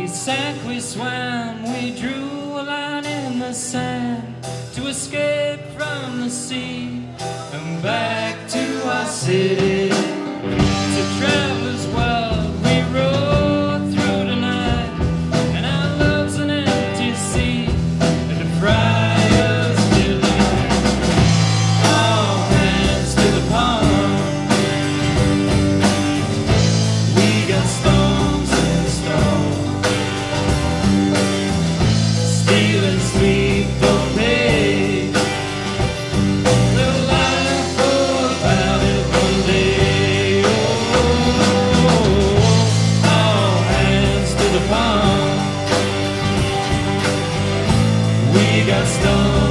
We sank, we swam, we drew a line in the sand to escape from the sea and back to our city. gastão.